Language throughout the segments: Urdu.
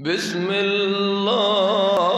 بسم الله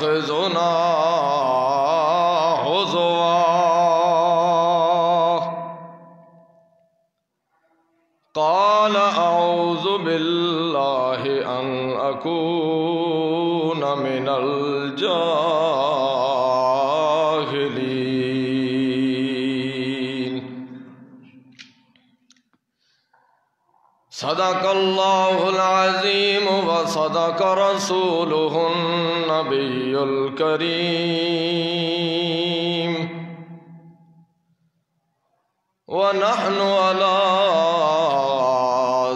Suche. صدق الله العظيم وصدق رسوله النبي الكريم. ونحن على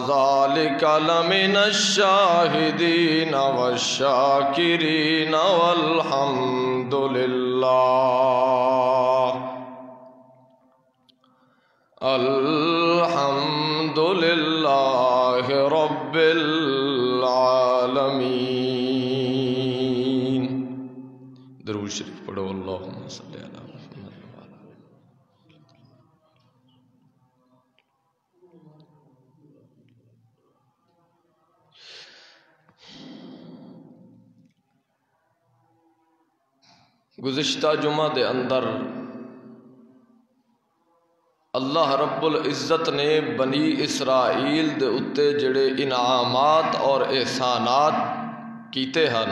ذلك لمن الشاهدين والشاكرين والحمد لله. الحمد لله رب العالمين. درود شریف پڑھو اللہم صلی علی محمد وعلی گزشتہ جمعہ دے اندر اللہ رب العزت نے بنی اسرائیل دے اتے جڑے انعامات اور احسانات کیتے ہن۔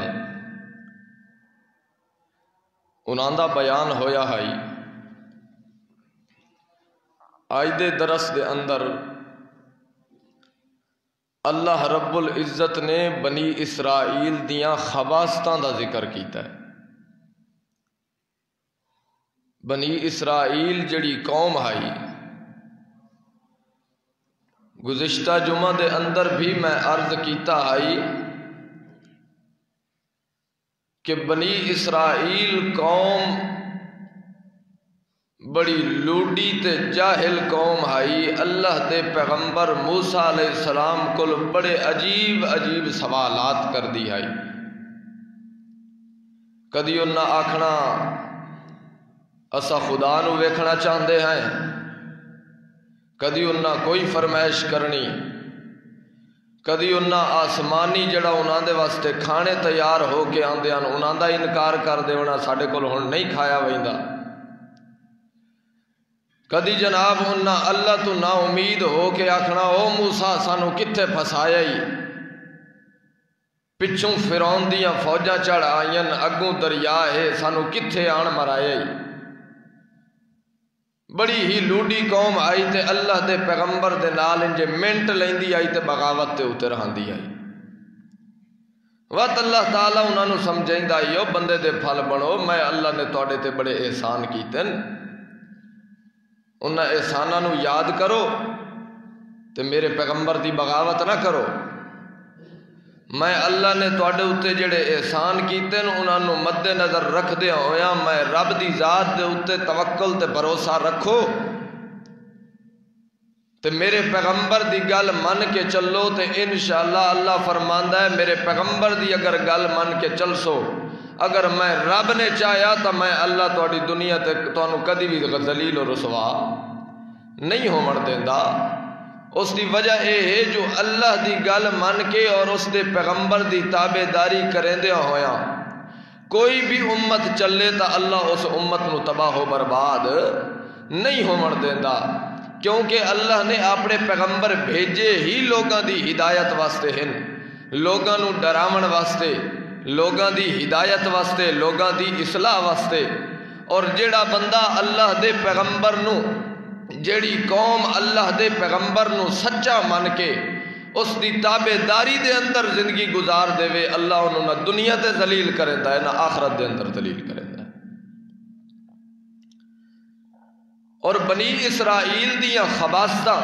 انہاں دا بیان ہویا ہے۔ آج دے درس دے اندر اللہ رب العزت نے بنی اسرائیل دیاں خباستاں دا ذکر کیتا ہے۔ بنی اسرائیل جڑی قوم آئی گزشتہ جمعہ دے اندر بھی میں عرض کیتا آئی کہ بنی اسرائیل قوم بڑی لوڈی تے جاہل قوم آئی۔ اللہ دے پیغمبر موسیٰ علیہ السلام کل بڑے عجیب عجیب سوالات کر دی آئی۔ کدی انہاں آکھنا اسا خدا نو ویکھنا چاہتے ہیں؟ کدی انہاں کوئی فرمائش کرنی کدی انہاں آسمانی جڑا انہاں دے واسطے کھانے تیار ہو کے آندے ہیں انہاں دا انکار کر دے ہونا ساڑھے کل ہن نہیں کھایا ویندہ کدی جناب انہاں اللہ تو نا امید ہو کے آکھنا او موسیٰ سانو کتھے پھسایا ہی پچھوں فیرون دیاں فوجہ چڑھ آئین اگوں دریا ہے سانو کتھے آن مرایا ہی بڑی ہی لوڈی قوم آئی تے اللہ دے پیغمبر دے نال انجے منٹ لیندی آئی تے بغاوت تے اتر ہاندی آئی۔ وقت اللہ تعالیٰ انہوں نے سمجھیں دا بندے دے پھل بڑھو میں اللہ نے توڑے تے بڑے احسان کیتن۔ انہاں احسانہ نو یاد کرو تے میرے پیغمبر دی بغاوت نہ کرو۔ میں اللہ نے توڑے اتے جڑے احسان کیتے ہیں انہاں نو مد نظر رکھ دیا ہویا ہاں، میں رب دی ذات دے اتے توکل تے بھروسہ رکھو۔ تے میرے پیغمبر دی گل من کے چلو تے انشاءاللہ اللہ فرماندہ ہے، میرے پیغمبر دی اگر گل من کے چل سو، اگر میں رب نے چاہیا تو میں اللہ توڑی دنیا تے تو کدی بھی ذلیل و رسوا نہیں ہو مر اس دی وجہ اے ہے جو اللہ دی گل من کے اور اس دے پیغمبر دی تابع داری کریں دیا ہویا کوئی بھی امت چلے تا اللہ اس امت نو تباہ و برباد نہیں ہو مر دیندہ کیونکہ اللہ نے اپنے پیغمبر بھیجے ہی لوگاں دی ہدایت واسطے ہیں لوگاں نو ڈراون واسطے، لوگاں دی ہدایت واسطے، لوگاں دی اصلاح واسطے۔ اور جیڑا بندہ اللہ دے پیغمبر نو جیڑی قوم اللہ دے پیغمبر نو سچا من کے اس دی تابے داری دے اندر زندگی گزار دے وے، اللہ انہوں نہ دنیا تے ذلیل کرے ہے نہ آخرت دے اندر ذلیل کرے ہے اور بنی اسرائیل دیاں خباستہ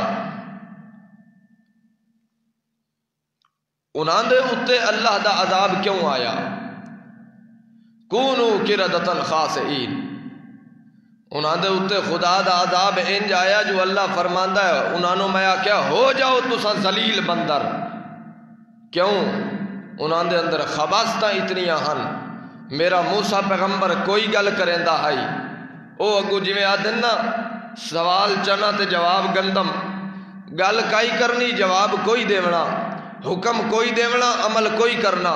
انہاں دے اتے اللہ دا عذاب کیوں آیا؟ کونو کردتن خاسئین انہاں دے اتے خدا دا عذاب انج آیا جو اللہ فرماندا ہے۔ انہاں نو میں کیا ہو جاؤ تسا ذلیل بندر۔ کیوں؟ انہاں دے اندر خباستہ اتنی ہن۔ میرا موسیٰ پیغمبر کوئی گل کریندا ہے او اگو جویں آدن نا، سوال چنا تے جواب گندم۔ گل کائی کرنی، جواب کوئی دیونا۔ حکم کوئی دیونا، عمل کوئی کرنا۔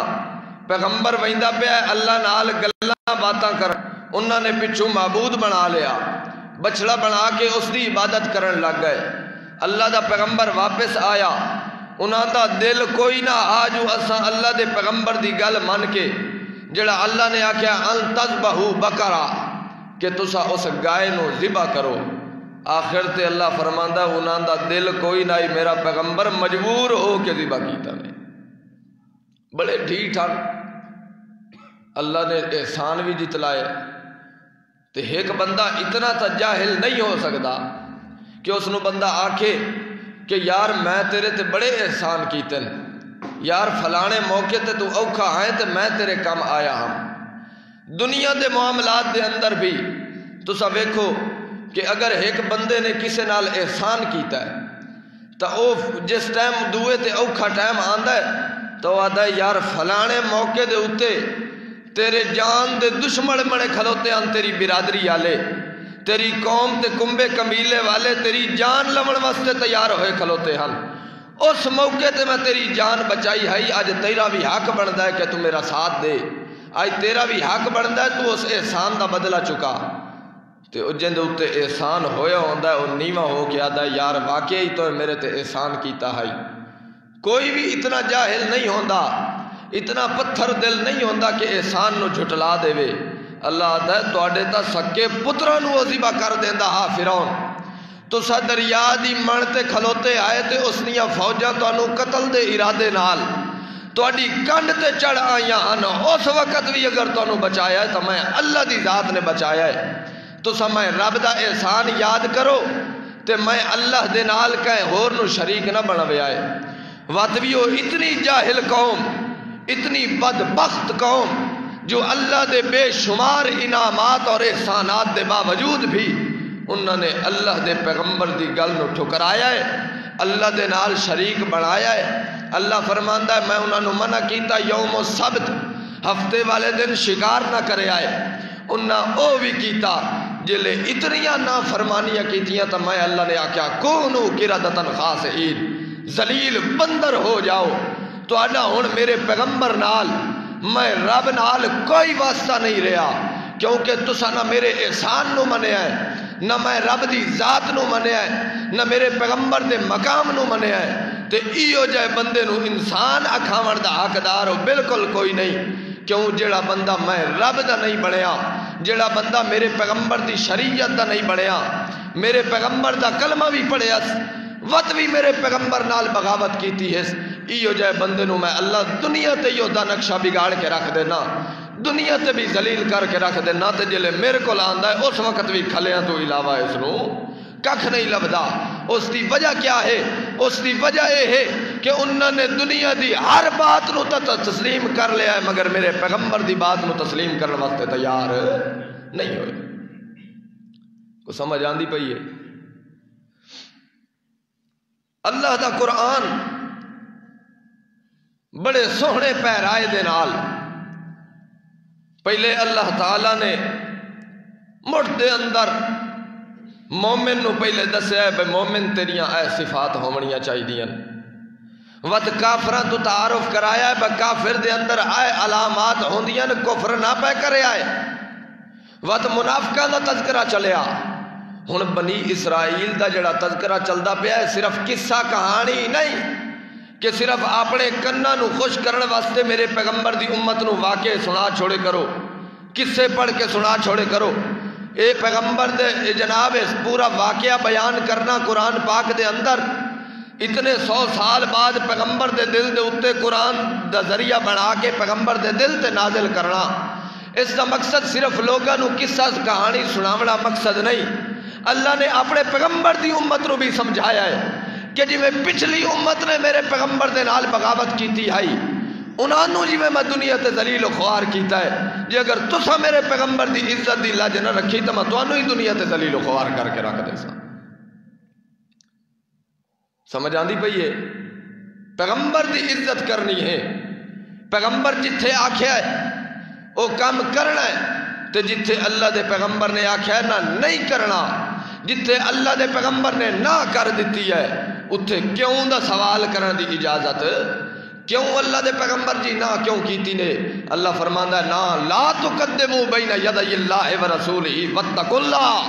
پیغمبر ویندہ پہ اللہ نال گلہ باتاں کر انہوں نے پچھو معبود بنا لیا، بچڑا بنا کے اس دی عبادت کرن لگ گئے۔ اللہ دا پیغمبر واپس آیا۔ انہوں دا دل کوئی نہ آجو اسا اللہ دے پیغمبر دی گل من کے، جڑا اللہ نے آکھیا، ان تذبہو بکرا کہ تسا اس گائے نو ذبح کرو۔ آخر تے اللہ فرماندہ انہوں دا دل کوئی نہ میرا پیغمبر مجبور ہو کے ذبح کیتا نے بڑے ڈھیٹ ہن اللہ نے احسان بھی جتلائے۔ تو ایک بندہ اتنا تا جاہل نہیں ہو سکتا کہ اس نو بندہ آکھے کہ یار میں تیرے تے بڑے احسان کیتے ہیں یار فلانے موقع تے تو اوکھا آئے تے میں تیرے کم آیا ہم دنیا دے معاملات دے اندر بھی تو ویکھو کہ اگر ایک بندے نے کسے نال احسان کیتا ہے تو او جس ٹائم دوئے تے اوکھا ٹائم آندا ہے تو آدھا یار فلانے موقع دے اتے تیرے جان دے دشمن مڑے کھلوتے ہیں، تیری برادری آلے تیری قوم تے کمبے کمیلے والے، تیری جان لمن واسطے تیار ہوئے کھلوتے ہیں۔ اس موقع تے میں تیری جان بچائی ہے، آج تیرا بھی حق بندا ہے کہ تو میرا ساتھ دے۔ آج تیرا بھی حق بندا ہے، تو اس احسان دا بدلہ چکا۔ تے او جن دے اوتے احسان ہویا ہوندا ہے، او نیواں ہو کے آدا یار واقعی تو میرے تے احسان کیتا ہے۔ کوئی بھی اتنا جاہل نہیں ہوندا۔ اتنا پتھر دل نہیں ہوندا کہ احسان نو جھٹلا دے وے۔ اللہ آدھا ہے تو آڈے تا سکے پتران وہ ذبح کر دیندہ ہاں فیرون تو سا دریا دی منتے کھلوتے آئے تے اس نیا فوجہ تو انو قتل دے ارادے نال تو کنڈ تے چڑھ آئیاں ہن۔ اس وقت بھی اگر تو انو بچایا ہے تو میں اللہ دی ذات نے بچایا ہے۔ تو سا میں رب دا احسان یاد کرو تے میں اللہ دے نال کہیں ہور نو شریک نہ بنوے آئے واتویو اتنی جاہل قوم اتنی بدبخت قوم جو اللہ دے بے شمار انعامات اور احسانات دے باوجود بھی انہوں نے اللہ دے پیغمبر دی گل نو ٹھکرایا ہے، اللہ دے نال شریک بنایا ہے۔ اللہ فرماندہ ہے، میں انہوں نے منع کیتا یوم و سبت ہفتے والے دن شکار نہ کرے آئے۔ انہوں او بھی کیتا جلے اتنیاں نہ فرمانیاں کیتیاں تو میں اللہ نے آکیا کونو کردتن خاص عید زلیل بندر ہو جاؤ۔ تو آنا ہون میرے پیغمبر نال میں رب نال کوئی واسطہ نہیں رہا کیونکہ تسا نہ میرے احسان نو منیا ہے، نہ میں رب دی ذات نو منیا ہے، نہ میرے پیغمبر دے مقام نو منیا ہے۔ تے ایو جائے بندے نو انسان اکھاون دا حقدار ہو بالکل کوئی نہیں، کیوں جڑا بندہ میں رب دا نہیں بڑھیا جڑا بندہ میرے پیغمبر دی شریعت دا نہیں بڑھیا میرے پیغمبر دا کلمہ بھی پڑھیا وقت بھی میرے پیغمبر نال بغاوت کیتی ہے۔ ایو جائے بندے نو میں اللہ دنیا تے یو دا نقشہ بگاڑ کے رکھ دینا، دنیا تے بھی ذلیل کر کے رکھ دینا تے جلے میرے کو لاندا ہے، اس وقت بھی کھلیاں تو علاوہ اس نو ککھ نہیں لبدا۔ اس دی وجہ کیا ہے؟ اس دی وجہ یہ ہے کہ انہوں نے دنیا دی ہر بات نو تا تسلیم کر لیا ہے، مگر میرے پیغمبر دی بات نو تسلیم کرنے واسطے تیار نہیں ہوئے۔ کو سمجھ آندی پئی ہے؟ اللہ دا قرآن بڑے سونے پیرائے دے نال پہلے اللہ تعالی نے مٹ دے اندر مومن نو پہلے دسیا ہے مومن تیریاں اے صفات ہومنیاں چاہی دیاں وقت کافران تو تعارف کرایا ہے بہ کافر دے اندر آئے علامات ہوندیاں کفر نہ پہ کرے آئے۔ وقت منافقہ دا تذکرہ چلیا۔ ہن بنی اسرائیل دا جڑا تذکرہ چلدا پیا ہے صرف قصہ کہانی نہیں کہ صرف اپنے کنہ نو خوش کرنے واسطے میرے پیغمبر دی امت نو واقع سنا چھوڑے کرو قصے پڑھ کے سنا چھوڑے کرو اے پیغمبر دے اے جناب اس پورا واقعہ بیان کرنا قرآن پاک دے اندر اتنے سو سال بعد پیغمبر دے دل دے اتے قرآن دا ذریعہ بنا کے پیغمبر دے دل تے نازل کرنا اس دا مقصد صرف لوگوں قصہ کہانی سناونا مقصد نہیں اللہ نے اپنے پیغمبر دی امت نو بھی سمجھایا ہے کہ جی میں پچھلی امت نے میرے پیغمبر دے نال بغاوت کیتی ہائی انہوں جی میں دنیا تے ذلیل و خوار کیتا ہے۔ جی اگر تسا میرے پیغمبر دی عزت دی لاج نہ رکھی تو میں تانوں ہی دنیا تے ذلیل و خوار کر کے رکھ دے سا سمجھ آندی پئی ہے؟ پیغمبر دی عزت کرنی ہے۔ پیغمبر جتھے آکھیا ہے وہ کام کرنا ہے۔ تے جتھے اللہ دے پیغمبر نے آکھیا ہے، نہ نہیں کرنا۔ جتھے اللہ دے پیغمبر نے نہ کر دیتی ہے، اتھے کیوں دا سوال کرنے دی اجازت؟ کیوں اللہ دے پیغمبر جی نہ کیوں کیتی نے؟ اللہ فرماندا ہے نا لا تقدمو بین یدی اللہ و رسولہ واتقوا اللہ۔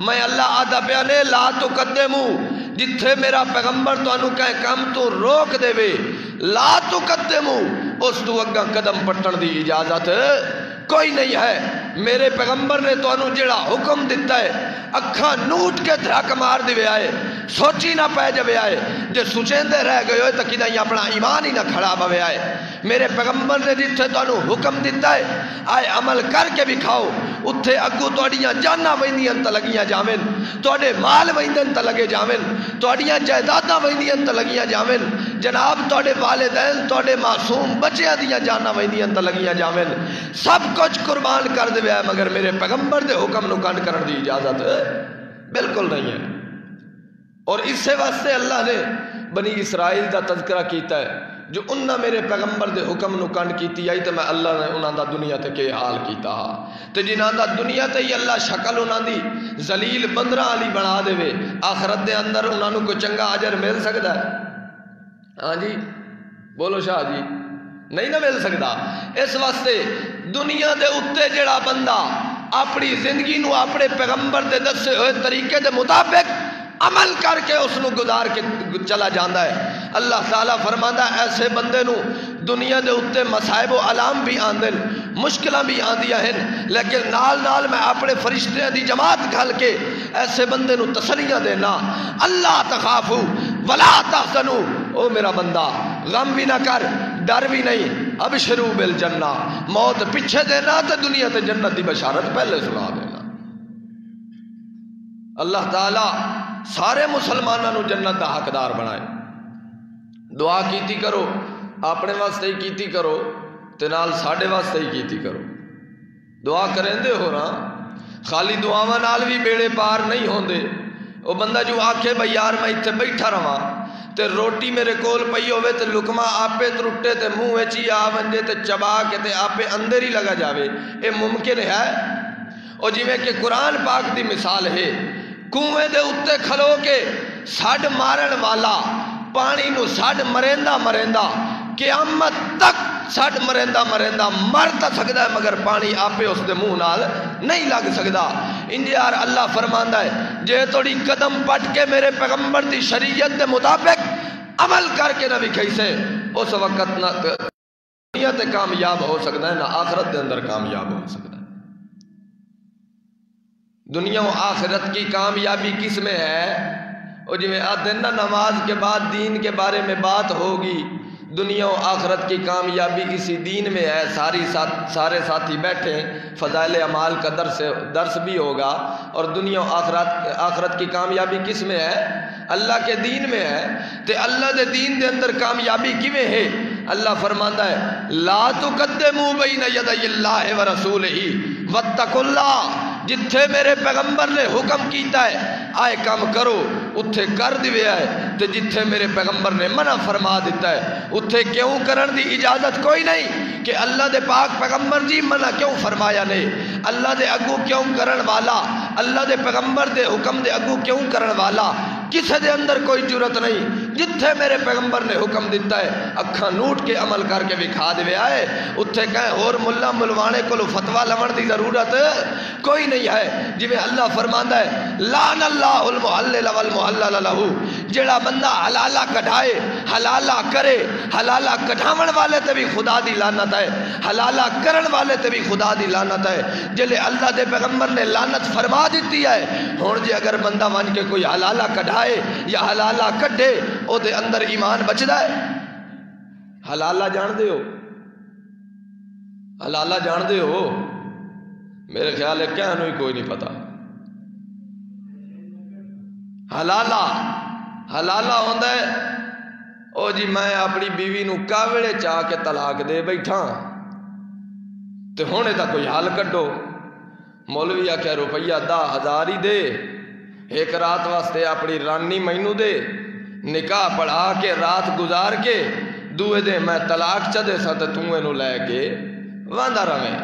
میں اللہ آدھا بیانے لا تقدمو جتھے میرا پیغمبر تو انو کہے کام تو روک دے۔ وے لا تقدمو اس تو اگا قدم پٹن دی اجازت۔ کوئی نہیں ہے۔ میرے پیغمبر نے تو انو جڑا حکم دیتا ہے اکھا نوٹ کے دھرک مار دے آئے، سوچی نہ پہ جب آئے۔ جے سوچیں دے رہ گئے ہوئے تو کدھا ہی اپنا ایمان ہی نہ کھڑا بوے آئے۔ میرے پیغمبر نے جتھے تو انو حکم دیتا ہے، آئے عمل کر کے بھی کھاؤ۔ اتھے اگو توڑیاں جانا ویندیاں تا لگیاں جامن توڑے مال ویندن تا لگے جامن توڑیاں جائدادہ ویندیاں تا لگیاں جامن جناب توڑے والدین توڑے معصوم بچیاں دیاں جانا ویندیاں تا لگیاں جامن سب کچھ قربان کر دے ہے مگر میرے پیغمبر دے حکم نو کنڈ کرن دی اجازت بالکل نہیں ہے۔ اور اس سے واسطے اللہ نے بنی اسرائیل دا تذکرہ کیتا ہے۔ جو انہاں میرے پیغمبر دے حکم نو کنڈ کیتی آئی تو میں اللہ نے انہاں دا دنیا تے کے حال کیتا۔ ہا تو جنہاں دا دنیا تے ہی اللہ شکل انہاں دی زلیل بندرہ علی بنا دے وے، آخرت دے اندر انہاں نو کوئی چنگا عجر مل سکتا ہے۔ ہاں جی بولو شاہ جی۔ نہیں نہ مل سکتا۔ اس واسطے دنیا دے اتے جڑا بندہ اپنی زندگی نو اپنے پیغمبر دے دسے ہوئے طریقے دے مطابق عمل کر کے اس نو گزار کے چلا جاندہ ہے۔ اللہ تعالیٰ فرماندہ ایسے بندے نو دنیا دے اتے مسائب و علام بھی آندن مشکلہ بھی آندیا ہیں۔ لیکن نال نال میں اپنے فرشتے دی جماعت گھل کے ایسے بندے نو تسلیاں دینا۔ اللہ تخافو، ولا تحسنو او میرا بندہ، غم بھی نہ کر، ڈر بھی نہیں۔ اب شروع بل جنہ موت پیچھے دینا تو دنیا تے جنت دی بشارت پہلے سنا دینا اللہ تعالی سارے مسلمانوں جنت دا حقدار بنائے۔ دعا کیتی کرو، اپنے واسطے ہی کیتی کرو، تے نال ساڈے واسطے ہی کیتی کرو۔ دعا کریں دے ہو رہا خالی دعاواں نال بھی بیڑے پار نہیں ہوندے۔ وہ بندہ جو آکھے بھئی یار میں اتنے بیٹھا رہا تے روٹی میرے کول پئی ہوئے تے لکما آپے ترٹے تے منہ وچی آ ونجے تے چبا کے تے آپے اندر ہی لگا جاوے۔ اے ممکن ہے؟ اور جی میں کہ قرآن پاک دی مثال ہے، کنویں دے اتے کھلو کے ساڈ مارن والا، پانی نو ساڈ مریندہ مریندہ قیامت تک سٹ مرندہ مرندہ مر تا سکتا ہے، مگر پانی آپے اس دے منہ نال نہیں لگ سکتا انجے اللہ فرماندہ ہے، جے توڑی قدم پٹ کے میرے پیغمبر دی شریعت دے مطابق عمل کر کے نہ بھی کیسے اس وقت نہ دنیا تے کامیاب ہو سکتا ہے، نہ آخرت دے اندر کامیاب ہو سکتا ہے۔ دنیا و آخرت کی کامیابی کس میں ہے؟ اور جو میں آدھن نماز کے بعد دین کے بارے میں بات ہوگی دنیا و آخرت کی کامیابی اسی دین میں ہے، ساری ساتھ سارے ساتھی بیٹھے، فضائل اعمال کا درس درس بھی ہوگا۔ اور دنیا و آخرت آخرت کی کامیابی کس میں ہے؟ اللہ کے دین میں ہے۔ تو اللہ دے دین دے اندر کامیابی کیویں ہے؟ اللہ فرماندہ ہے، لا تقدمو بین یدی اللہ و رسول ہی واتقوا اللہ، جتھے میرے پیغمبر نے حکم کیتا ہے، آئے کام کرو۔ اتھے کر دیویا ہے تے جتھے میرے پیغمبر نے منع فرما دیتا ہے، اتھے کیوں کرن دی اجازت کوئی نہیں کہ اللہ دے پاک پیغمبر جی منع کیوں فرمایا نے اللہ دے اگو کیوں کرن والا؟ اللہ دے پیغمبر دے حکم دے اگو کیوں کرن والا؟ کسے دے اندر کوئی جرت نہیں۔ جتھے میرے پیغمبر نے حکم دیتا ہے، اکھاں نوٹ کے عمل کر کے بھی کھا دے آئے۔ اتھے کہیں اور ملا ملوانے کو لو فتوہ لمن دی ضرورت کوئی نہیں ہے۔ جی میں اللہ فرماندہ ہے لان اللہ المحلل والمحلل لہو جڑا بندہ حلالہ کٹھائے حلالہ کرے، حلالہ کٹھاون والے تے بھی خدا دی لانت ہے۔ حلالہ کرن والے تے بھی خدا دی لانت ہے۔ جلے اللہ دے پیغمبر نے لانت فرما دیتی ہے، ہون جے اگر بندہ ون کے کوئی حلالہ کٹھائے یا حلالہ کٹھے او دے اندر ایمان بچدا ہے حلالہ جان دے ہو حلالہ جان دے ہو میرے خیال ہے کہنوں ہی کوئی نہیں پتا حلالہ حلالہ ہوندا ہے او جی میں اپنی بیوی نو کاوڑے چاہ کے طلاق دے بیٹھا تے ہونے تا کوئی حل کڈو مولوی آخیا روپیہ دا ہزار ہی دے ایک رات واسطے اپنی رانی مینو دے نکاح پڑھا کے، رات گزار کے دوے دے میں طلاق چ دے سا تے تو اینو لے کے واندا رہے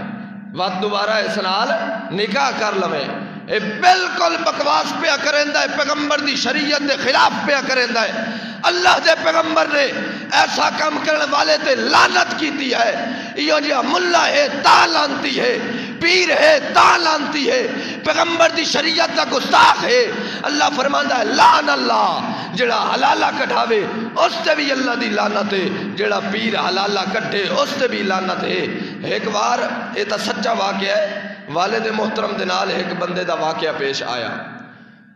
وقت دوبارہ اس نال نکاح کر لویں اے بالکل بکواس پیا کریندا ہے، پیغمبر دی شریعت دے خلاف پیا کریندا ہے۔ اللہ دے پیغمبر نے ایسا کام کرنے والے تے لعنت کیتی ہے۔ یہ جی ملا ہے تا لانتی ہے۔ پیر ہے تا لانتی ہے، پیغمبر دی شریعت دا گستاخ ہے۔ اللہ فرماندا ہے، لعن اللہ، جڑا حلالہ کٹھاوے، اس تے بھی اللہ دی لعنت ہے۔ جڑا پیر حلالہ کٹھے، اس تے بھی لعنت ہے۔ ایک بار یہ تا سچا واقعہ ہے، والد محترم دے نال ایک بندے دا واقعہ پیش آیا۔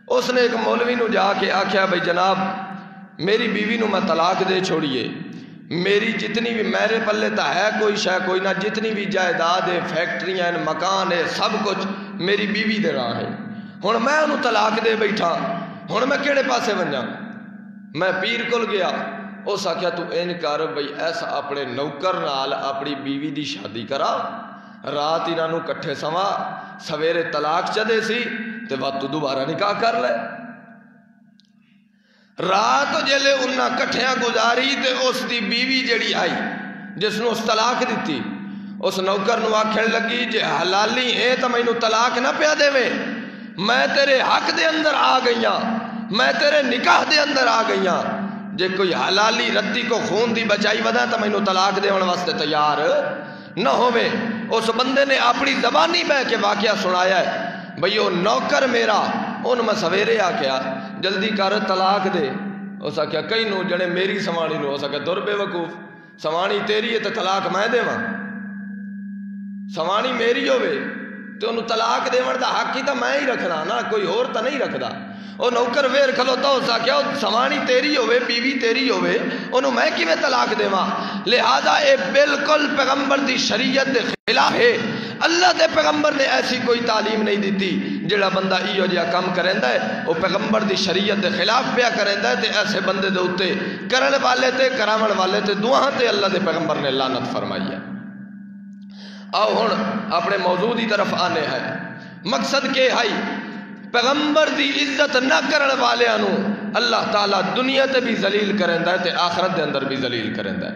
اس نے ایک مولوی نو جا کے آکھیا بھائی جناب، میری بیوی نو میں طلاق دے چھوڑیے۔ میری جتنی بھی میرے پلے تا ہے کوئی شے کوئی نہ جتنی بھی جائیداد ہے فیکٹریاں ہیں مکان ہے سب کچھ میری بیوی دے راہ ہے ہن میں انہوں طلاق دے بیٹھا ہن میں کیڑے پاسے ونجا میں پیر کول گیا اس آخیا تو این کر بھئی ایسا اپنے نوکر نال اپنی بیوی دی شادی کرا رات انہوں کٹھے سوا سویرے طلاق چدے سی تے وقت تو دوبارہ نکاح کر لے رات جلے انہاں کٹھیاں گزاری تے اس دی بیوی جڑی آئی، جس نو اس طلاق دیتی اس نوکر نو آکھن لگی جے حلالی ہے تو مینو طلاق نہ پیا دے میں میں تیرے حق دے اندر آ گئیاں۔ میں تیرے نکاح دے اندر آ گئیاں۔ جے کوئی حلالی رتی کو خون دی بچائی ودا تو مینو طلاق دے واسطے تیار نہ ہوئے اس بندے نے اپنی زبانی بہ کے واقعہ سنایا ہے۔ بھئی وہ نوکر میرا ان میں سویرے آ کیا جلدی کر طلاق دے۔ اس آخیا کئی نو جڑے میری سوانی نو۔ اس آخیا دور بے وقوف سوانی تیری ہے تو طلاق میں دے سوانی میری ہوئے تو انہوں طلاق دے دا حق ہی تو میں ہی رکھنا نا کوئی اور تو نہیں رکھدا۔ وہ نوکر ویر کھلوتا ہو سکیا سوانی تیری ہوئے بیوی تیری ہوئے انہوں میں کیویں طلاق دے ماں لہذا اے بالکل پیغمبر دی شریعت دے خلاف ہے۔ اللہ دے پیغمبر نے ایسی کوئی تعلیم نہیں دیتی جڑا بندہ ایو جہا کام کریندا ہے۔ وہ پیغمبر دی شریعت دے خلاف پیا کریندا ہے تے ایسے بندے دے اوتے کرن والے تے، کراون والے تے دوہاں تے اللہ دے پیغمبر نے لعنت فرمائی ہے۔ آؤ ہن اپنے موضوع دی طرف آنے ہیں۔ مقصد کے ہائی پیغمبر دی عزت نہ کرن والے انو اللہ تعالیٰ دنیا تے بھی ذلیل کریندا ہے تے آخرت دے اندر بھی ذلیل کریندا ہے۔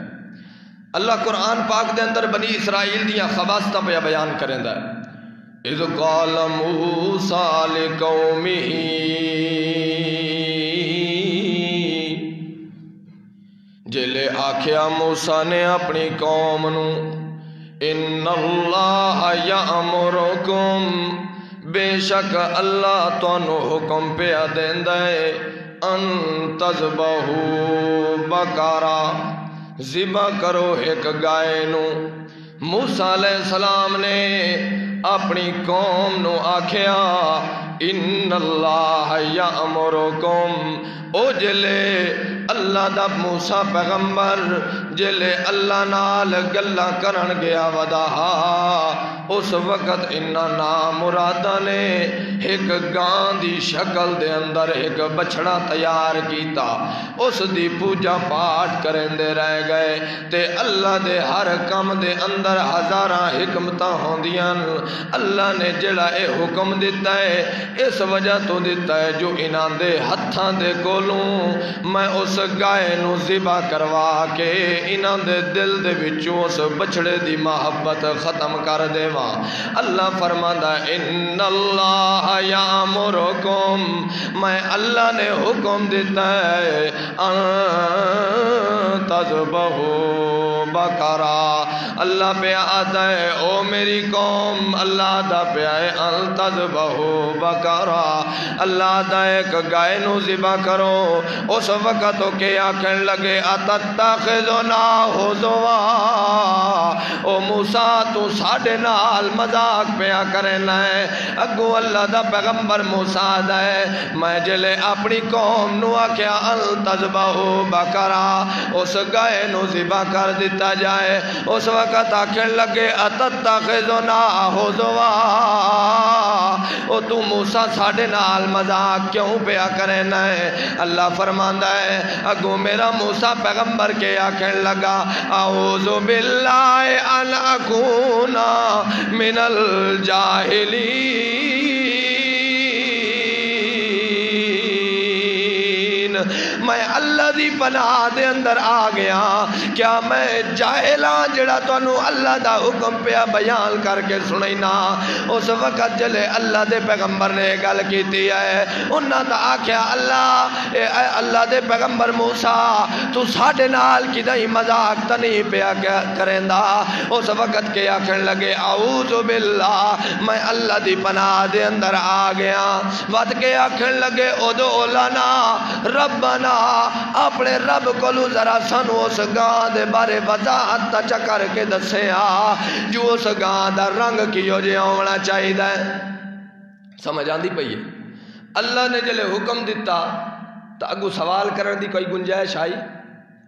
اللہ قرآن پاک دے اندر بنی اسرائیل دیاں خواستہ پہ بیان کریندا ہے۔ اذ قال موسیٰ لقومه جلے آکھیا موسیٰ نے اپنی قوم نو ان اللہ یامرکم بے شک اللہ تانو حکم پیا دیندا ہے ان تذبحوا بقرہ ذبح کرو ایک گائے نو موسیٰ علیہ السلام نے اپنی قوم نو آکھیا ان اللہ یامرکم او جلے اللہ دا موسیٰ پیغمبر، جلے اللہ نال گلہ کرن گیا ودا۔ اس وقت انہا نام مرادہ نے ایک گان دی شکل دے اندر ایک بچڑا تیار کیتا۔ اس دی پوجا پاٹ کریں دے رہ گئے۔ تے اللہ دے ہر کم دے اندر ہزارہ حکمتہ ہوں دیاں اللہ نے جڑا اے حکم دیتا ہے، اس وجہ تو دیتا ہے جو انہاں دے ہتھاں دے کو کولوں میں اس گائے نو زبا کروا کے انہاں دے دل دے بچوں اس بچڑے دی محبت ختم کر دے وہاں اللہ فرماندہ ان اللہ یامرکم میں اللہ نے حکم دیتا ہے ان تذبہو بکرا اللہ پہ آتا ہے، او میری قوم، اللہ دا پہ آئے ان تذبہو بکرا اللہ دا ایک گائے نو ذبح کرو۔ اس وقت کے آکھن لگے، اتتخذنا ہزوا۔ او موسیٰ، تو ساڑھے نال مذاق پیا کرنا ہے۔ اگو اللہ دا پیغمبر موسیٰ دا ہے۔ میں جلے اپنی قوم نو آکھیا انتظبہو بکرا اس گائے نو ذبح کر دیتا دیتا جائے۔ اس وقت آکھن لگے، اتتخذنا ہزوا او تو موسیٰ ساڑھے نال مذاق کیوں پیا کرنا ہے اللہ فرماندہ ہے اگو میرا موسیٰ پیغمبر کے آکھن لگا، اعوذ باللہ ان اکونا من الجاہلین۔ دی پناہ دے اندر آ گیا۔ کیا میں جاہلاں جڑا تانوں اللہ دا حکم پیا بیان کر کے سنینا؟ اس وقت جلے اللہ دے پیغمبر نے گل کیتی ہے۔ انہاں دا آکھیا، اللہ، اے اے، اللہ دے پیغمبر موسیٰ، تو ساڈے نال کدی مذاق تے نہیں پیا کریندا؟ اس وقت کے آکھن لگے، اعوذ باللہ، میں اللہ دی پناہ دے اندر آ گیا۔ ود کے آکھن لگے ادعو لنا، ربنا اپنے رب کولو ذرا سانو اس گاں دے بارے وضاحت تا چکر کے دسے آ جو اس گاں دا رنگ کیو جے ہونا چاہیے سمجھ آندی پئی ہے؟ اللہ نے جلے حکم دیتا تو اگو سوال کرن دی کوئی گنجائش آئی؟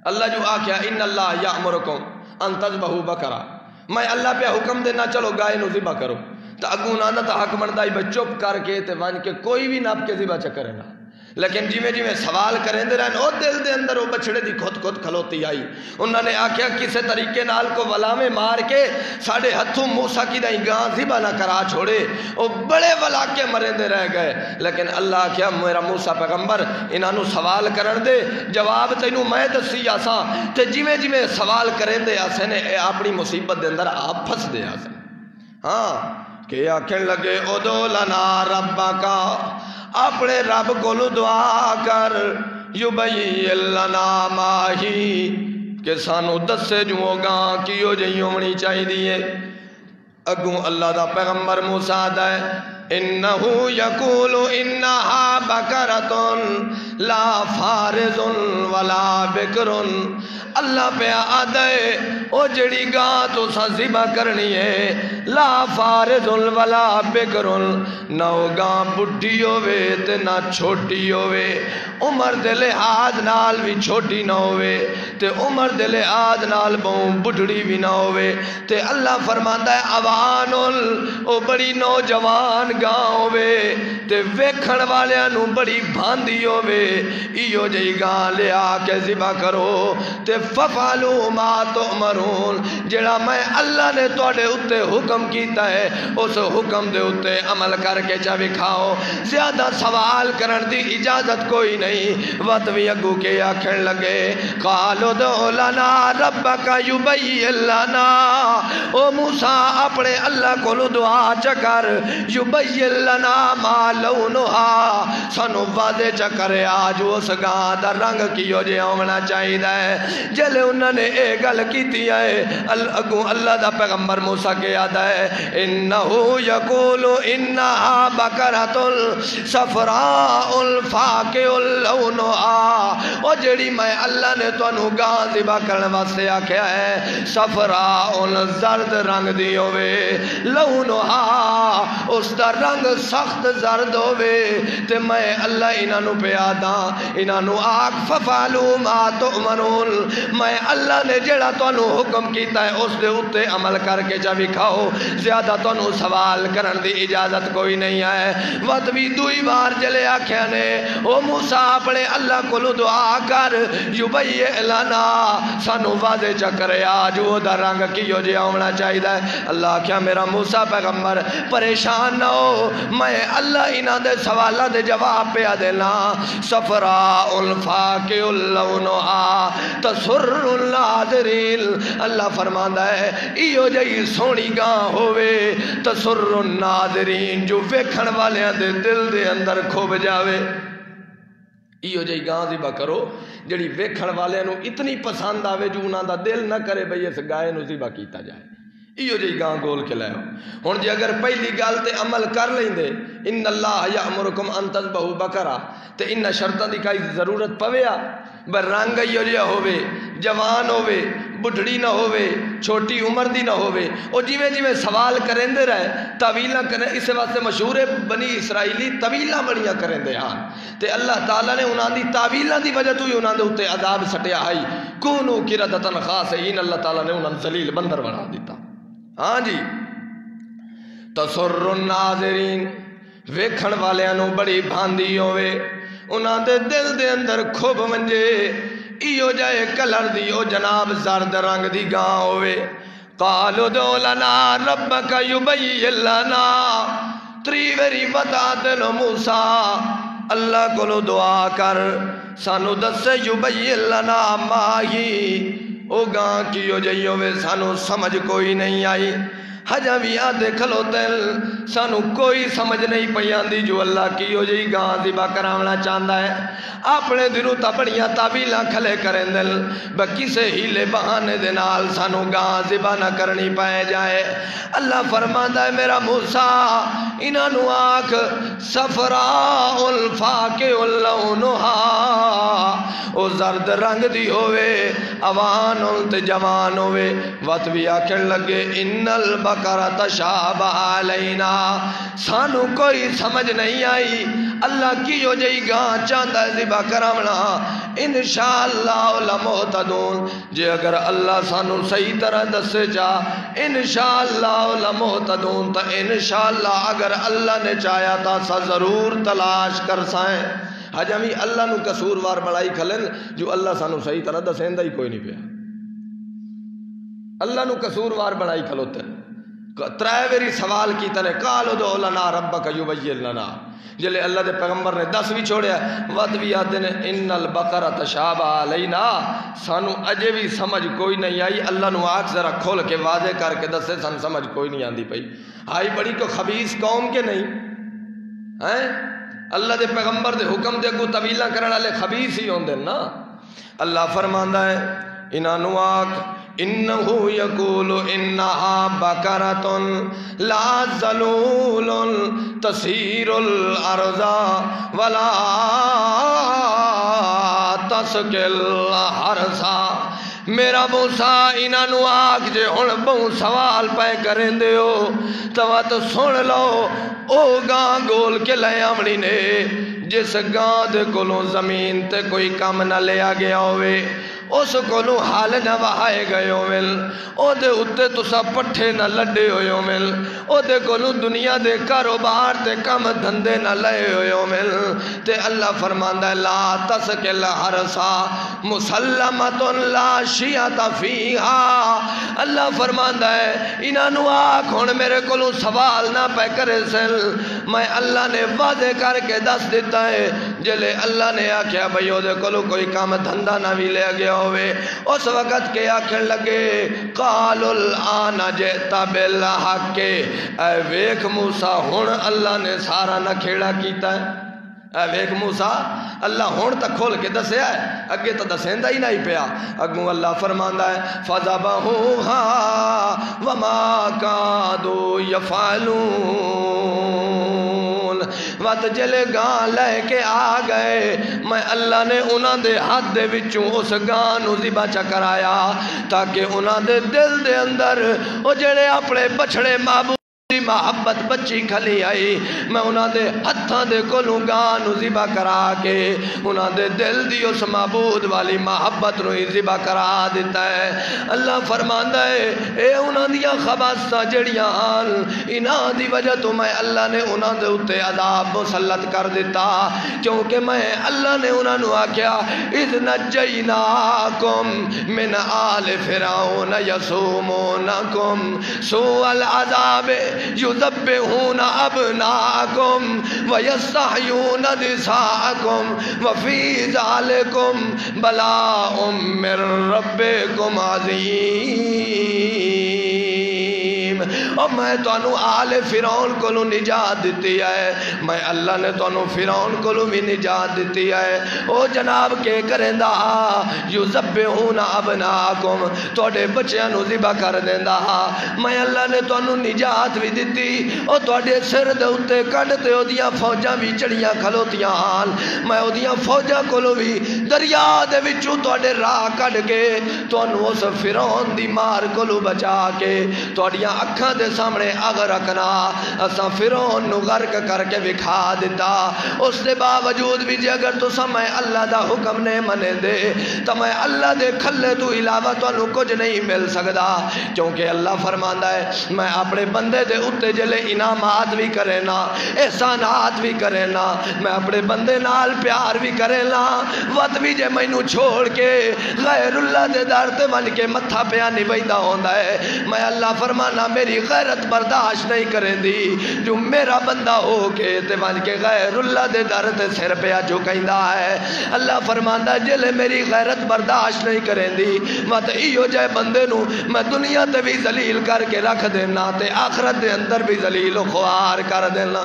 اللہ جو آکھیا، ان اللہ یامرکم ان تذبحوا بکرا. میں اللہ پہ حکم دینا، چلو گائے نو ذبح کرو. تو اگو نانا تو حق بندا ہی چپ کر کے تے ون کے کوئی بھی نپ کے ذبح چکرے نہ لیکن جی جی سوال کریں دے رہن، او دل دے اندر وہ بچڑے دی خود خود کھلوتی آئی۔ انہوں نے آکھیا، کسے طریقے نال کو ولامے مار کے ساڑھے ہتھوں موسیٰ کی دائیں گاں زبا نہ کرا چھوڑے۔ وہ بڑے ولا کے مریں دے رہ گئے۔ لیکن اللہ کیا میرا موسیٰ پیغمبر انہوں سوال کرن دے۔ جواب تینوں میں دسی آساں۔ تے جی میں جی میں سوال کریں دے آسے نے اپنی مصیبت دے اندر آپ پھس دے آسے ہاں کہ آکھن لگے ادو لنا ربا کا اپنے رب کو دعا کر یو بئی لنا ماہی کہ سانو دسے جو گاں کیو جی ہونی چاہیے اگوں اللہ دا پیغمبر موسیٰ ہے، انہو یقول انہا بکرتن، لا فارز ولا بکرن۔ اللہ پہ آدھے او جڑی گاں تو سا ذبح کرنی ہے۔ لا فارز ولا بکرن نہ او گاں بڈھی ہوئے تے نہ چھوٹی ہوئے عمر دے لحاظ نال بھی چھوٹی نہ ہوئے تے عمر دے لحاظ نال بہوں بڈھڑی بھی نہ ہوئے تے اللہ فرماندا ہے اوان او بڑی نوجوان گاں ہوئے تے ویکھن والیاں نو بڑی بھاندی ہوئے ایو جئی گاں لے آ کے ذبح کرو۔ تے ففالو ما تؤمرون۔ جڑا میں اللہ نے توڑے اتے حکم کیتا ہے، اس حکم دے اتے عمل کر کے چا کھاؤ زیادہ سوال کرن دی اجازت کوئی نہیں۔ وقت بھی اگو کے آکھن لگے قالو دو لنا ربک یبئی لنا۔ او موسیٰ، اپنے اللہ کو دعا چکر یبئی لنا ما لونہا سنو وعدے چکر آج اس گاں دا رنگ کیو جے ہونا چاہیے جلے انہوں نے اے گل کیتی ہے اگو اللہ دا پیغمبر موسیٰ کے یاد ہے انہو یقولو انہا بکرت السفراء الفاقع اللونہا او جڑی میں اللہ نے تو انہوں گاں ذبا کرنے واسطے آکھیا ہے سفراء زرد رنگ دی ہوئے لونہا۔ اس دا رنگ سخت زرد ہوئے تے میں اللہ انہوں پہ آدھا انہوں آگ ففالو ما تؤمنون۔ میں اللہ نے جڑا تانوں حکم کیتا ہے، اس دے اتے عمل کر کے جا بھی کھاؤ زیادہ تانوں سوال کرن دی اجازت کوئی نہیں ہے۔ وقت بھی دوئی بار جلے آکھیا نے، او موسیٰ، اپنے اللہ کو دعا کر۔ یبئی اعلانا سانو واضح چکرے آج وہ دا رنگ کیو جے ہونا چاہیے اللہ کیا میرا موسیٰ پیغمبر، پریشان نہ ہو۔ میں اللہ انہ دے سوالہ دے جواب پہ دینا۔ سفرا سفراء الفاقع اللونہا سر الناظرین اللہ فرماندہ ہے ایو جئی سونی گاں ہوئے تسر الناظرین جو ویکھن والے دے دل دے اندر کھوب جاوے۔ ایو جئی گاں ذبح کرو جڑی ویکھن والے نو اتنی پسند آوے جو انہاں دا دل نہ کرے بھئی اس گائے نو ذبح کیتا جائے۔ ایو جی گاں گول کے لائے ہوں جی اگر پہلی گل تے عمل کر لیں دے ان اللہ یامرکم ان تذبحوا بکرا، تے ان شرطاں دی کئی ضرورت پویا بر رنگ ایو جہا ہوے جوان ہوے بڈھڑی نہ ہوے چھوٹی عمر دی نہ ہوے او جویں جویں سوال کریندے رہے طویلاں کرے، اس واسطے مشہور ہے، بنی اسرائیلی طویلاں بڑیاں کریندے ہاں۔ تے اللہ تعالی نے انہاں دی طویلاں دی وجہ تو ہی انہاں دے اوتے عذاب سٹیا ہائی۔ کونو کردتن خاصین اللہ تعالی نے انہاں ذلیل بندر بنا دیتا۔ ہاں جی۔ تسر الناظرین، ویکھن والیاں نو بڑی بھاندی ہوے انہاں دے دل دے اندر کھوب منجے۔ ایو جائے کلر دی او جناب زرد رنگ دی گاں ہوے قالو دو لنا ربک یبی لنا۔ تری ویری بتا دلو موسیٰ۔ اللہ کو دعا کر، سانو دس یبی لنا ماہی۔ او گاں کیو جئیو وے سانو سمجھ کوئی نہیں آئی۔ حجا بھی آدھے کھلو دل سانو کوئی سمجھ نہیں پیان دی جو اللہ کی ہو جئی گاں زبا کراونا چاندہ ہے اپنے دنوں تا بڑیاں تابیلاں کھلے کریں دل بکی سے ہیلے بہانے دنال سانو گاں زبا نہ کرنی پائے جائے اللہ فرمان ہے میرا موسیٰ انہوں آنکھ سفراء الفاق اللونہا او زرد رنگ دی ہوئے اوان تے جوان ہوئے وقت بھی آکھن لگے ان البقر تشابہ علینا۔ سانو کوئی سمجھ نہیں آئی۔ اللہ کی ہو جائی گاں چاندہ زبا کرامنا انشاءاللہ لمحتدون۔ جے اگر اللہ سانو صحیح طرح دسے جا، انشاءاللہ لمحتدون۔ تا انشاءاللہ اگر اللہ نے چاہیا تا سا ضرور تلاش کر سائیں۔ ہاں حجمی اللہ نو قصوروار بڑائی کھلن، جو اللہ سانو صحیح طرح دسیندہ ہی کوئی نہیں پیا۔ اللہ نو قصوروار بڑائی کھلوتے۔ ہیں ترائے سوال کی تنے کالو دو لنا ربک یبین لنا جلے اللہ دے پیغمبر نے دس بھی چھوڑیا ود بھی آتے نے ان البقر تشابہ علینا سانو اجے بھی سمجھ کوئی نہیں آئی اللہ نو آنکھ ذرا کھول کے واضح کر کے دسے سن سمجھ کوئی نہیں آندی پئی آئی بڑی کو خبیص قوم کے نہیں ہیں اللہ دے پیغمبر دے حکم دے کو طویلہ کرنے والے خبیث ہی ہوندے نا اللہ فرماندا ہے انہاں آکھ انہو یقول انہا بکرتن لا ذلول تسیر الارضا ولا تسکل حرسا میرا موسا انہوں آگ جے ہن بہوں سوال پہ کریں دے ہو۔ تو تو سن لو، او گاں گول کے لے آمنی نے، جس گاں دے کلوں زمین تے کوئی کام نہ لیا گیا ہوئے۔ اس کو حال نہ وہائے گئے مل۔ او دے اتے تو پٹھے نہ لڈے ہوئے مل۔ او دے کو دنیا دے کاروبار تے کم دھندے نہ لیے ہوئے مل۔ تے اللہ فرماندہ ہے، لا تسکل حرسا مسلمت لا شیعت فیہا۔ اللہ فرماندہ ہے انہوں آکھ ہون میرے کو سوال نہ پہ کرے سل۔ میں اللہ نے وعدے کر کے دس دیتا ہے جلے اللہ نے آکھیا بھئیو دے کو کوئی کام دھندہ نہ بھی لے گیا ہوئے۔ اس وقت کے آکھن لگے قال الان جیتا بالحق۔ اے ویک موسیٰ ہون اللہ نے سارا نہ کھیڑا کیتا ہے۔ اے ویک موسیٰ، اللہ ہون تک کھول کے دسے ہے۔ اگے تو دسیندہ ہی نہیں پیا۔ اگوں اللہ فرماندہ ہے فَذَبَهُوهَا وَمَا كَادُوا يَفْعَلُونَ۔ وت جلے گاں لے کے آ گئے میں اللہ نے انہاں دے ہاتھ دے وچوں اس گاں نو ذبح کرایا تاکہ انہاں دے دل دے اندر او جڑے اپنے بچڑے معبود محبت بچی کھلی آئی۔ میں انہاں دے ہتھاں دے کولوں گاں نو ذبح کرا کے انہاں دے دل دی اس معبود والی محبت نو ہی ذبح کرا دیتا ہے۔ اللہ فرماندا ہے، اے انہاں دیاں خباثاں جڑیاں آن، انہاں دی وجہ تو میں اللہ نے انہاں دے اوتے عذاب مسلط کر دیتا کیونکہ میں اللہ نے انہاں نو آکھیا، اذ نجیناکم من آل فرعون یسومونکم، سوء العذاب یذبہون ابناکم ویستحیون نساءکم وفی ذالکم بلاء من ربکم عظیم الرجیم او میں تانوں آل فرعون کولوں نجات دتی ہے۔ میں اللہ نے تانوں فرعون کولوں بھی نجات دتی ہے۔ او جناب، کے کریندا یذبحون ابناکم۔ تواڈے بچیاں نو ذبح کر دیندا میں اللہ نے تانوں نجات بھی دتی او تواڈے سر دے اوتے کنڈ تے اودیاں فوجاں بھی چڑیاں کھلوتیاں حال میں اودیاں فوجاں کولوں بھی دریا دے وچوں تواڈے راہ کڈ کے تانوں اس فرعون دی مار کولوں بچا کے تواڈیاں اکھاں دے سامنے اگ رکھنا، اساں فرعون نو غرق کر کے وکھا دیتا اس دے باوجود بھی جے اگر تساں میں اللہ دا حکم نے منے دے تو میں اللہ دے کھلے تو علاوہ تانوں کچھ نہیں مل سکدا۔ کیونکہ اللہ فرماندا ہے، میں اپنے بندے دے اوتے جلے انعامات بھی کرے نا، احسانات بھی کرے نا، میں اپنے بندے نال پیار بھی کرے نا۔ وقت بھی جے مینوں چھوڑ کے غیر اللہ دے در تے ون کے متھا پیا نہیں ویندا ہوندا ہے۔ میں اللہ فرمانا میری غیرت برداشت نہیں کریں دی۔ جو میرا بندہ ہو کے تے ون کے غیر اللہ دے در تے سر پیا جھکیندا ہے۔ اللہ فرماندا جلے میری غیرت برداشت نہیں کریں دی، مت ایو جے بندے نو میں دنیا تے بھی ذلیل کر کے رکھ دینا تے آخرت دے اندر بھی ذلیل و خوار کر دینا۔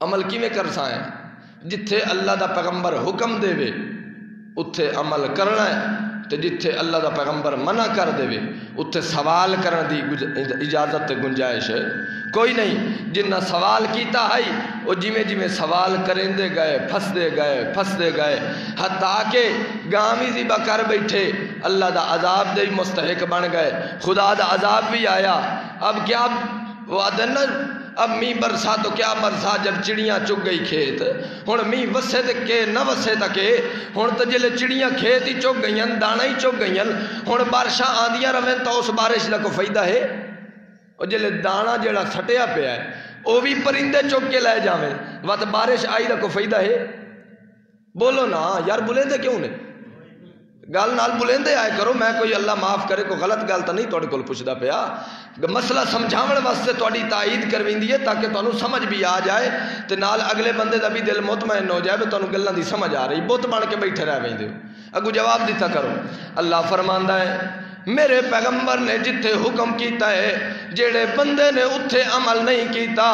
عمل کیویں کر سائیں جتھے اللہ دا پیغمبر حکم دے وے، اتھے عمل کرنا ہے۔ تے جتھے اللہ دا پیغمبر منع کر دے وے اتھے سوال کرن دی اجازت تے گنجائش ہے۔ کوئی نہیں، جنہ سوال کیتا ہے وہ جویں جویں سوال کریں دے گئے پھس دے گئے پھس دے گئے۔ حتیٰ کہ گامی زیبہ کر بیٹھے، اللہ دا عذاب دے مستحق بن گئے۔ خدا دا عذاب بھی آیا۔ اب کیا؟ وہ آدن اب می برسا تو کیا برسا جب چڑیاں چگ گئی کھیت؟ ہوں می وسے تے کے نہ وسے تکے ہوں تو جلے چڑیاں کھیت ہی چگ گئی دانا ہی چگ گئی ہوں بارشاں آدیاں رہیں تو اس بارش کا کوئی فائدہ ہے۔ اور جلے دانا جڑا سٹیا پیا ہے وہ بھی پرندے چک کے لے جاویں۔ وت بارش آئی کا کوئی فائدہ ہے۔ بولو نا، یار بلندے کیوں نے؟ گل نال بلندے آئے کرو، میں کوئی اللہ معاف کرے، کوئی غلط گل تو نہیں تھوڑے کول پوچھتا پیا۔ مسئلہ سمجھاون واسطے تھوڑی تائید کرویندی ہے تاکہ تانوں سمجھ بھی آ جائے تے نال اگلے بندے دا بھی دل مطمئن ہو جائے تانوں گلاں دی سمجھ آ رہی۔ بت بن کے بیٹھے رہ ویندے اگو جواب دیتا کرو۔ اللہ فرماندا ہے، میرے پیغمبر نے جتھے حکم کیتا ہے، جیڑے بندے نے اتھے عمل نہیں کیتا،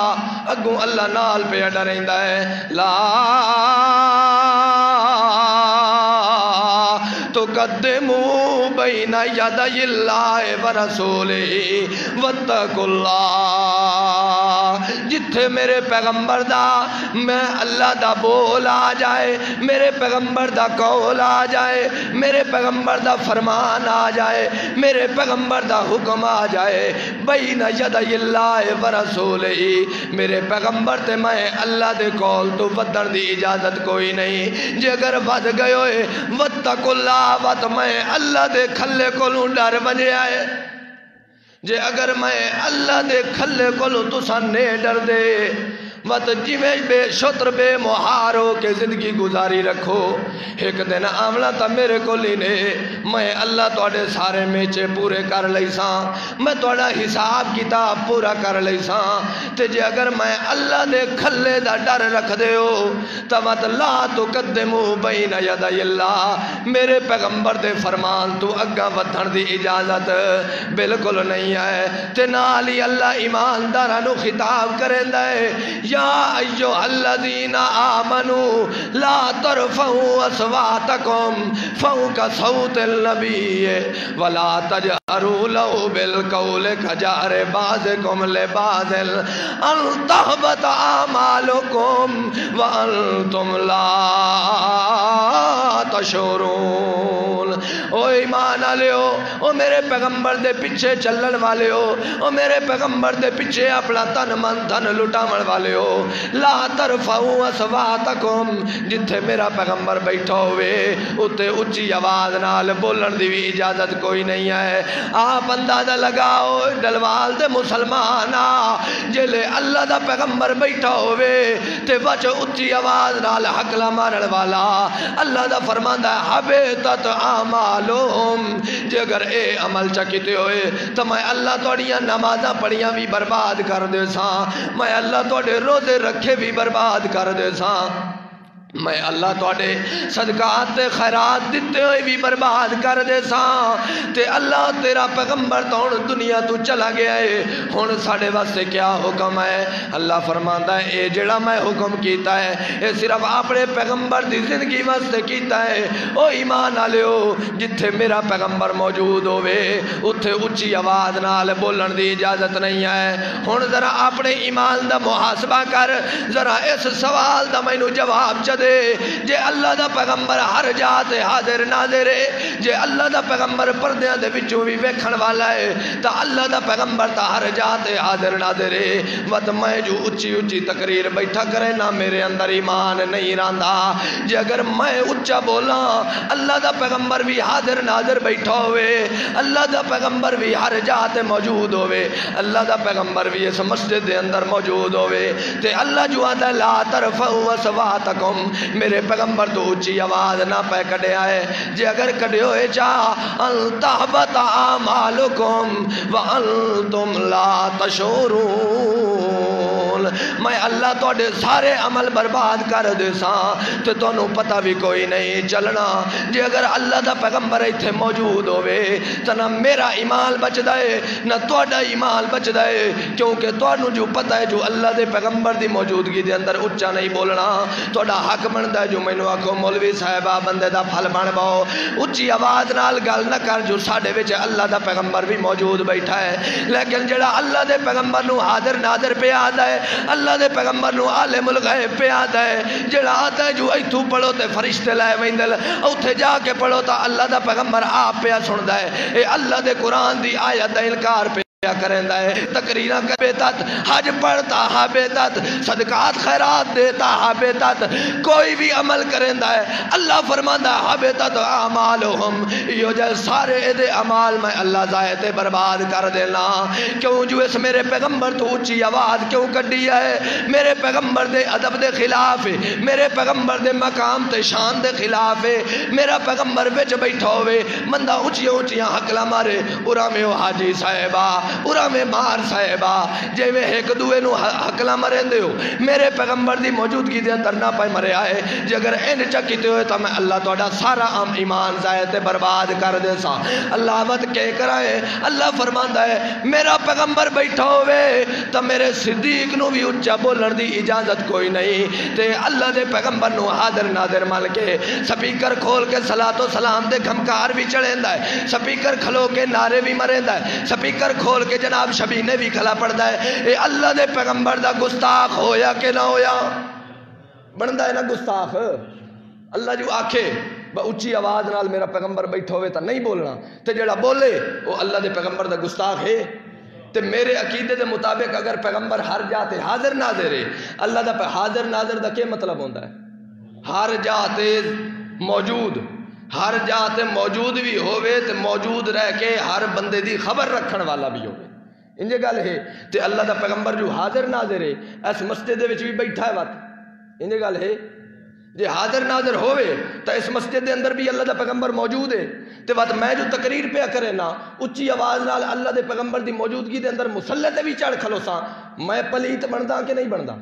اگوں اللہ نال پہ ڈریندا ہے۔ لا تو تقدموا بین یدی اللہ و ورسولہ واتقوا اللہ جتھے میرے پیغمبر دا میں اللہ دا بول آ جائے، میرے پیغمبر دا قول آ جائے، میرے پیغمبر دا فرمان آ جائے، میرے پیغمبر دا حکم آ جائے۔ بین یدی اللہ ورسولہ میرے پیغمبر تے میں اللہ دے قول تو ودن دی اجازت کوئی نہیں۔ جے اگر ود گئے ہوئے، واتقوا اللہ وت میں اللہ دے کھلے کو ڈر بنے آئے جے اگر میں اللہ دے کھلے کو تسا سانے ڈر دے مت جویں بے شتر بے مہار ہو کے زندگی گزاری رکھو۔ ایک دن آملا تا میرے کو لینے میں اللہ توڑے سارے میچے پورے کر لئی ساں میں توڑا حساب کتاب پورا کر لئی ساں تے اگر میں اللہ دے کھلے دا ڈر رکھ دے ہو تا مت لا تو قدمو بین یدی اللہ۔ میرے پیغمبر دے فرمان تو اگا ودھن دی اجازت بالکل نہیں ہے۔ تے نالی اللہ ایماندارانو خطاب کریں دے يا أيها الذين آمنوا لا ترفعوا أصواتكم فوق صوت النبي ولا تجهروا له بالقول كجهر بعضكم لبعض أن تهبط أعمالكم وأنتم لا تشورون او ایمان آلیو او میرے پیغمبر دے پیچھے چلن والے ہو، او میرے پیغمبر دے پیچھے اپنا تن من تن لٹامن والے ہو۔ لا ترفعوا اصواتکم، جتھے میرا پیغمبر بیٹھا ہوئے، اتے اچھی آواز نال بولن دی بھی اجازت کوئی نہیں ہے۔ آپ اندازہ لگاؤ ڈلوال دے مسلمان جلے اللہ دا پیغمبر بیٹھا ہوئے، تے بچ اچھی آواز نال حقلہ مارن والا۔ اللہ دا فرمان فرماندہ ہے حبیتت آمالوم جے اگر اے عمل چکتے ہوئے، تو میں اللہ توڑیاں نمازہ پڑیاں بھی برباد کر دے ساں میں اللہ توڑے روزے رکھے بھی برباد کر دے ساں میں اللہ توڑے صدقات تے خیرات دیتے ہوئے بھی برباد کر دے ساں۔ تے اللہ تیرا پیغمبر تو دنیا تو چلا گیا ہے۔ ہن ساڑے واسطے کیا حکم ہے؟ اللہ فرماندا ہے، اے جڑا میں حکم کیتا ہے، اے صرف اپنے پیغمبر دی زندگی واسطے کیتا ہے۔ او ایمان والےو جتھے میرا پیغمبر موجود ہوے اوتھے اونچی آواز نال بولن دی اجازت نہیں ہے۔ ہن ذرا اپنے ایمان دا محاسبہ کر، ذرا اس سوال دا مینوں جواب چ دے۔ جے اللہ دا پیغمبر ہر جات حاضر ناظر ہے جے اللہ دا پیغمبر پردیاں دے وچوں بھی ویکھن والا ہے، تا اللہ دا پیغمبر تا ہر جات حاضر ناظر ہے وت میں جو اونچی اونچی تقریر بیٹھا کرے نا، میرے اندر ایمان نہیں راندا۔ جے اگر میں اونچا بولاں، اللہ دا پیغمبر بھی حاضر ناظر بیٹھا ہوئے، اللہ دا پیغمبر بھی ہر جات موجود ہوئے۔ اللہ دا پیغمبر بھی اس مسجد دے اندر موجود ہوئے۔ تے اللہ جو آتا لا ترفعوا اصواتکم میرے پیغمبر تو اچھی آواز نہ پہ کڑے آئے۔ جے اگر کڑے ہوئے چاہ انتحبت آمالکم وانتم لا تشورون میں اللہ تو اڈے سارے عمل برباد کر دے ساں تو تو انہوں پتہ بھی کوئی نہیں چلنا۔ جے اگر اللہ دا پیغمبر ایتھے موجود ہوئے تو نہ میرا ایمان بچ دائے نہ تو اڈا ایمان بچ دائے کیونکہ تو انہوں جو پتہ ہے، جو اللہ دے پیغمبر دی موجودگی دے اندر اچھا نہیں بولنا تو اڈا حق بنتا ہے جو میں نے آکھو، مولوی صاحبہ بندے دا پھل بن باؤ۔ اچھی آواز نال گل نہ کر جو ساڑھے وچ اللہ دا پیغمبر بھی موجود بیٹھا ہے۔ لیکن جڑا اللہ دے پیغمبر نو حاضر ناظر پہ آدھا ہے، اللہ دے پیغمبر نو عالم الغیب پہ آدھا ہے۔ جڑا آتا ہے جو ایتھو پڑھو تے فرشتے لائے ویندل اوتھے جا کے پڑھو تا اللہ دا پیغمبر آپ پہ سندا ہے۔ اے اللہ دے قرآن دی آیت دا انکار پہ کیا کریں ہے تقریرہ کا بیتت حج پڑھتا ہا بیتت صدقات خیرات دیتا ہا بیتت کوئی بھی عمل کریں ہے اللہ فرماندہ ہا بیتت اعمالہم یہ جو سارے دے عمال میں اللہ ظاہتے برباد کر دینا۔ کیوں جو اس میرے پیغمبر تو اچھی آواز کیوں کر دیا ہے؟ میرے پیغمبر دے عدب دے خلاف ہے میرے پیغمبر دے مقام تے شان دے خلاف ہے میرا پیغمبر بچ بیٹھا ہوئے مندہ اچھی اچھیاں حقلہ مارے، ارا میں حاجی صاحبہ۔ ارا میں مار صاحبہ جے میں ایک دوے نو حقلا مرے دے ہو میرے پیغمبر دی موجودگی دے اندر نہ پائے مرے آئے جے اگر این چکیتے ہوئے تو میں اللہ توڑا سارا عام ایمان زائد برباد کر دے سا اللہ وقت کہہ کر آئے اللہ فرماندہ ہے میرا پیغمبر بیٹھا ہوئے تو میرے صدیق نو بھی اچھا بولن دی اجازت کوئی نہیں تے اللہ دے پیغمبر نو حاضر نادر مال کے سپیکر کھول کے صلاة و سلام دے گھمکار بھی چڑھیں ہے سپیکر کھلو کے نعرے بھی مریں ہے سپیکر کھول کھول کے جناب شبینے بھی کھلا پڑتا ہے۔ اے اللہ دے پیغمبر دا گستاخ ہویا کہ نہ ہویا؟ بندا ہے نا گستاخ۔ اللہ جو آکھے اچھی آواز نال میرا پیغمبر بیٹھا ہوئے تا نہیں بولنا۔ تے جڑا بولے، وہ اللہ دے پیغمبر دا گستاخ ہے۔ تے میرے عقیدے دے مطابق اگر پیغمبر ہر جاتے حاضر ناظر ہے، اللہ دا حاضر ناظر دا کیا مطلب ہوندہ ہے؟ ہر جاتے موجود۔ ہر جاتے موجود بھی ہوئے تے موجود رہ کے ہر بندے دی خبر رکھن والا بھی ہوئے انجے گل ہے تے اللہ دا پیغمبر جو حاضر ناظر ہے، اس مسجد دے وچ بھی بیٹھا ہے وقت۔ انجے گل ہے، جے حاضر ناظر ہوئے تو اس مسجد دے اندر بھی اللہ دا پیغمبر موجود ہے۔ تے وقت میں جو تقریر پہ کرے نا اچھی آواز نال اللہ دے پیغمبر دی موجودگی دے اندر مسلح تے بھی چڑھ کھلو سا میں پلیت بندا کہ نہیں بندا؟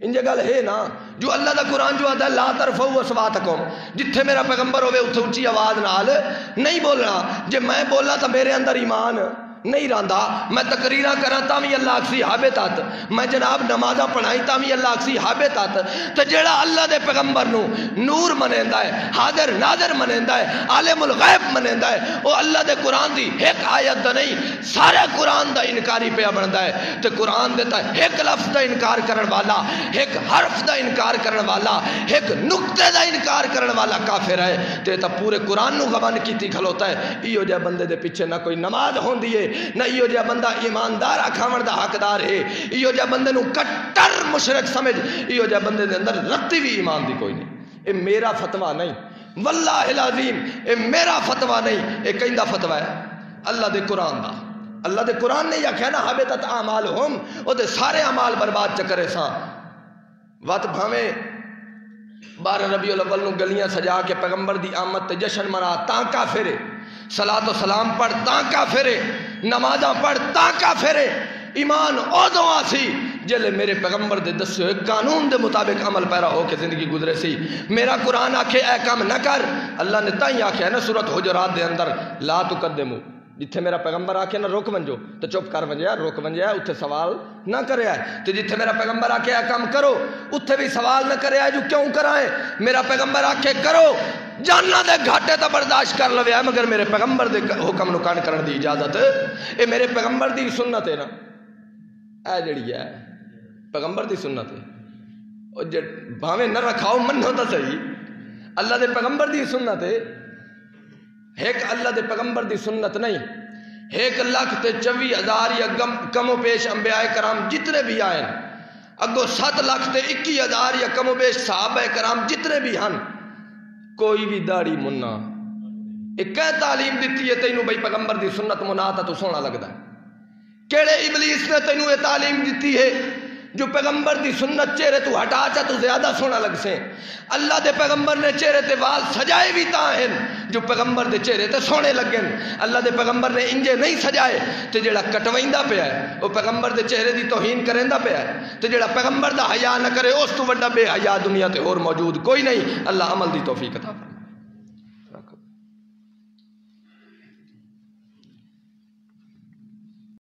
ان گل ہے نا جو اللہ دا قرآن جو آدھا لا ترفعوا اصواتکم، جتھے میرا پیغمبر ہوئے، اتھے اچھی آواز نال نہیں بولنا۔ جے میں بولنا تو میرے اندر ایمان۔ نہیں راندا، میں تقریرہ کرا تا بھی اللہ اکسی حابتات میں جناب نمازہ پڑھائی تا بھی اللہ اکسی حابتات تو جیڑا اللہ دے پیغمبر نو نور منیندہ ہے، حاضر ناظر منیندہ ہے، عالم الغیب منیندہ ہے وہ اللہ دے قرآن دی ایک آیت دا نہیں، سارے قرآن دا انکاری پہ بندہ ہے۔ تو قرآن دیتا ہے ایک لفظ دا انکار کرن والا، ایک حرف دا انکار کرن والا، ایک نکتے دا انکار کرن والا کافر ہے۔ تو پورے قرآن نو غبان کیتی کھلوتا ہے۔ ایو جائے بندے دے پیچھے نہ کوئی نماز ہون دیئے نہ ایو جا بندہ ایماندار اکھاون دا حقدار ہے ایو جا بندے نو کٹر مشرک سمجھ ایو جا بندے دے اندر رتی بھی ایمان دی کوئی نہیں۔ اے میرا فتوہ نہیں۔ واللہ العظیم، اے میرا فتوہ نہیں۔ اے کہیں دا فتوہ ہے۔ اللہ دے قرآن دا۔ اللہ دے قرآن نے یا کہنا حبتت اعمال ہم، او دے سارے اعمال برباد چکرے سا وقت بھامے بارہ ربیع الاول نو گلیاں سجا کے پیغمبر دی آمد تے جشن منا تاں کافرے صلاة و سلام پڑھ، تاں کافرے نمازاں پڑھ تا کافر ایمان او دعا سی۔ جلے میرے پیغمبر دے دسے ہوئے قانون دے مطابق عمل پیرا ہو کے زندگی گزرے سی۔ میرا قرآن آکھے، اے کام نہ کر۔ اللہ نے تائیں آکھے ہے نا صورت حجرات دے اندر، لا تقدمو۔ جتھے میرا پیغمبر آکھے نا روک ونجو۔ تو چپ کر ونجیا روک ونجیا اتھے سوال نہ کرے آئے۔ تو جتھے میرا پیغمبر آکھے، اے کام کرو۔ اتھے بھی سوال نہ کرے آئے، جو کیوں کرائے میرا پیغمبر آکھے، کرو۔ جاننا دے گھاٹے تا برداشت کر لوے۔ ہے مگر میرے پیغمبر دے حکم نکان کرن دی اجازت۔ اے میرے پیغمبر دی سنت ہے نا۔ اے جڑی ہے، پیغمبر دی سنت ہے۔ او جڑ بھاویں نہ رکھاؤ، منو تا صحیح۔ اللہ دے پیغمبر دی سنت ہے۔ ایک اللہ دے پیغمبر دی سنت نہیں۔ ایک لاکھ تے چوی ہزار یا کم و پیش انبیاء کرام جتنے بھی آئے اگو سات لاکھ تے اکی ہزار یا کم و پیش صحابہ کرام جتنے بھی ہن۔ کوئی بھی داڑی منا۔ ایک تعلیم دیتی ہے تینوں بھائی پیغمبر دی سنت منا تو سونا لگتا ہے۔ کہڑے ابلیس نے تینوں یہ تعلیم دیتی ہے؟ جو پیغمبر دی سنت چہرے تو ہٹا چا، تو زیادہ سونا لگ سے۔ اللہ دے پیغمبر نے چہرے تے وال سجائے بھی تا ہیں جو پیغمبر دے چہرے تے سونے لگن اللہ دے پیغمبر نے انجے نہیں سجائے، تے جڑا کٹوائندہ پہ ہے وہ پیغمبر دے چہرے دی توہین کرندہ پہ ہے۔ تے جڑا پیغمبر دا حیا نہ کرے، اس تو بڑا بے حیا دنیا تے اور موجود کوئی نہیں۔ اللہ عمل دی توفیق عطا فرمائے۔